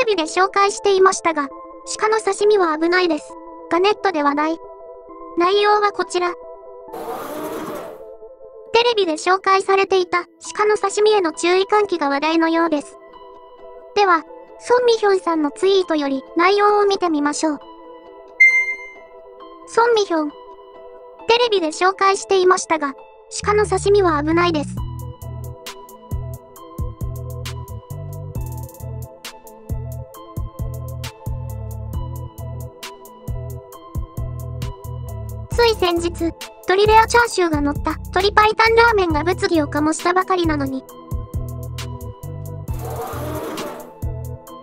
レビで紹介していましたが、鹿の刺身は危ないです。がネットではない。内容はこちら。テレビで紹介されていた鹿の刺身への注意喚起が話題のようです。では、ソンミヒョンさんのツイートより内容を見てみましょう。ソンミヒョン。テレビで紹介していましたが、鹿の刺身は危ないです。つい先日、鶏レアチャーシューが乗った鶏白湯ラーメンが物議を醸したばかりなのに。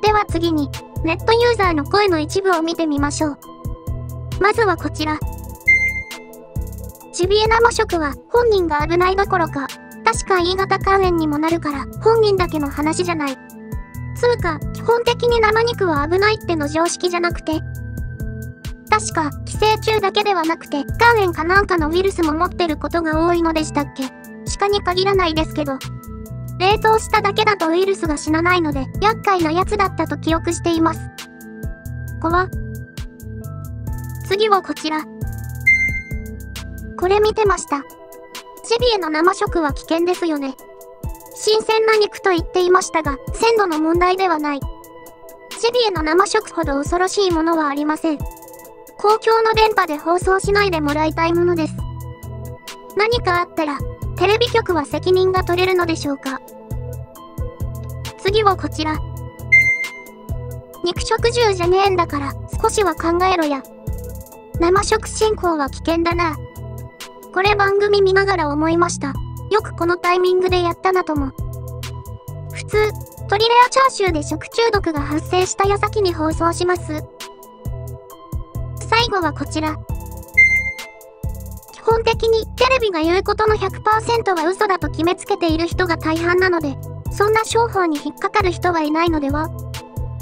では次に、ネットユーザーの声の一部を見てみましょう。まずはこちら。ジビエ生食は本人が危ないどころか、確か E 型肝炎にもなるから本人だけの話じゃない。つうか、基本的に生肉は危ないっての常識じゃなくて、確か、寄生虫だけではなくて、肝炎かなんかのウイルスも持ってることが多いのでしたっけ？鹿に限らないですけど。冷凍しただけだとウイルスが死なないので、厄介なやつだったと記憶しています。怖次はこちら。これ見てました。ジビエの生食は危険ですよね。新鮮な肉と言っていましたが、鮮度の問題ではない。ジビエの生食ほど恐ろしいものはありません。公共の電波で放送しないでもらいたいものです。何かあったら、テレビ局は責任が取れるのでしょうか次はこちら。肉食獣じゃねえんだから、少しは考えろや。生食進行は危険だな。これ番組見ながら思いました。よくこのタイミングでやったなとも。普通、鶏レアチャーシューで食中毒が発生した矢先に放送します。最後はこちら。基本的にテレビが言うことの100%は嘘だと決めつけている人が大半なので、そんな商法に引っかかる人はいないのでは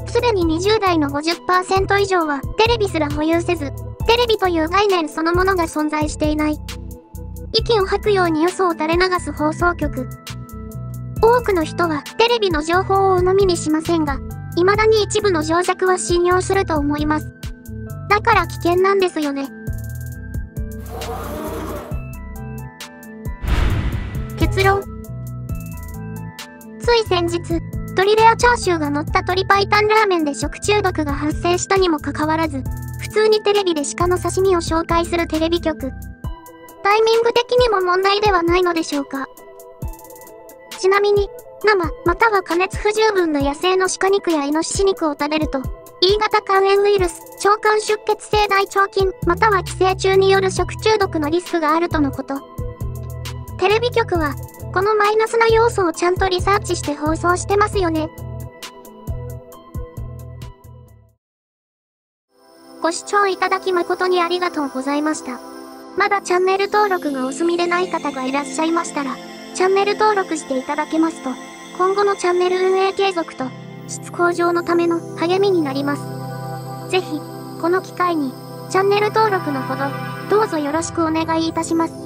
すでに20代の50%以上はテレビすら保有せず、テレビという概念そのものが存在していない。息を吐くように嘘を垂れ流す放送局。多くの人はテレビの情報を鵜呑みにしませんが、未だに一部の情弱は信用すると思います。だから危険なんですよね。結論。つい先日、鶏レアチャーシューが乗った鶏白湯ラーメンで食中毒が発生したにもかかわらず、普通にテレビで鹿の刺身を紹介するテレビ局。タイミング的にも問題ではないのでしょうか。ちなみに、生、または加熱不十分な野生の鹿肉やイノシシ肉を食べると、E 型肝炎ウイルス、腸管出血性大腸菌、または寄生虫による食中毒のリスクがあるとのこと。テレビ局は、このマイナスな要素をちゃんとリサーチして放送してますよね。ご視聴いただき誠にありがとうございました。まだチャンネル登録がお済みでない方がいらっしゃいましたら、チャンネル登録していただけますと、今後のチャンネル運営継続と、質向上のための励みになります。ぜひ、この機会に、チャンネル登録のほど、どうぞよろしくお願いいたします。